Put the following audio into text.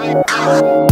Bye.